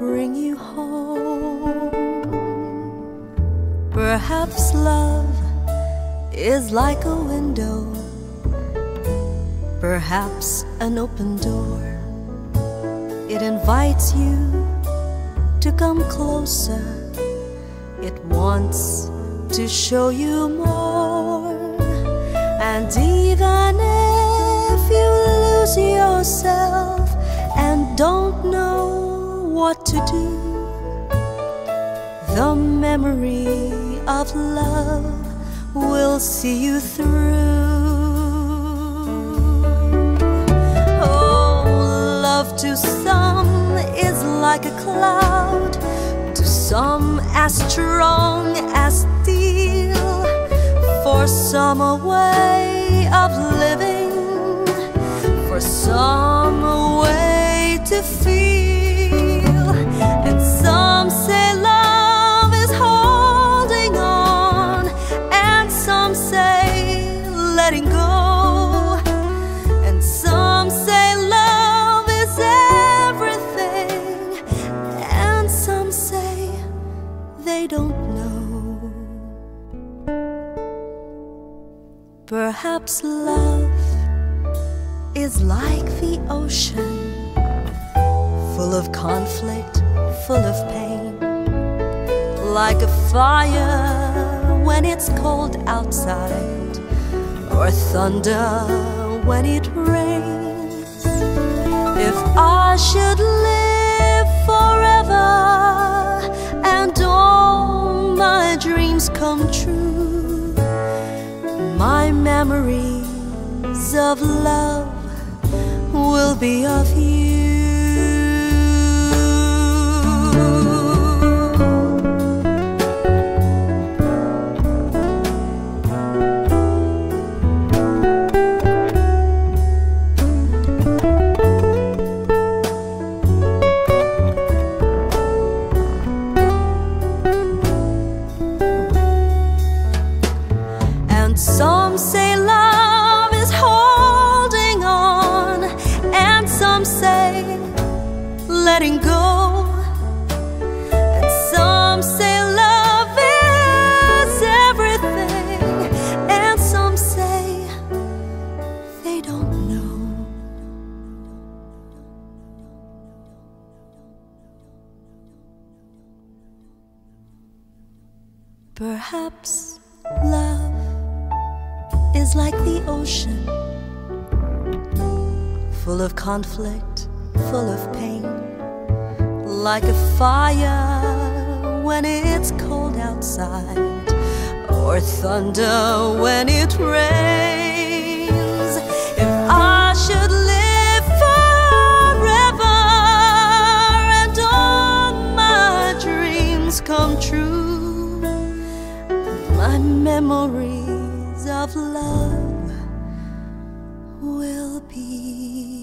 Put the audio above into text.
bring you home. Perhaps love is like a window, perhaps an open door. It invites you to come closer, it wants to show you more. And even if you lose yourself what to do, the memory of love will see you through. Oh, love to some is like a cloud, to some as strong as steel, for some a way of living, for some a way to feel, Perhaps love is like the ocean, full of conflict, full of pain, like a fire when it's cold outside, or thunder when it rains. If I should live forever and all my dreams come true, my memories of love will be of you. Letting go. And some say love is everything, and some say they don't know. Perhaps love is like the ocean, full of conflict, full of pain, like a fire when it's cold outside, or thunder when it rains. If I should live forever and all my dreams come true, my memories of love will be.